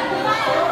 Fire!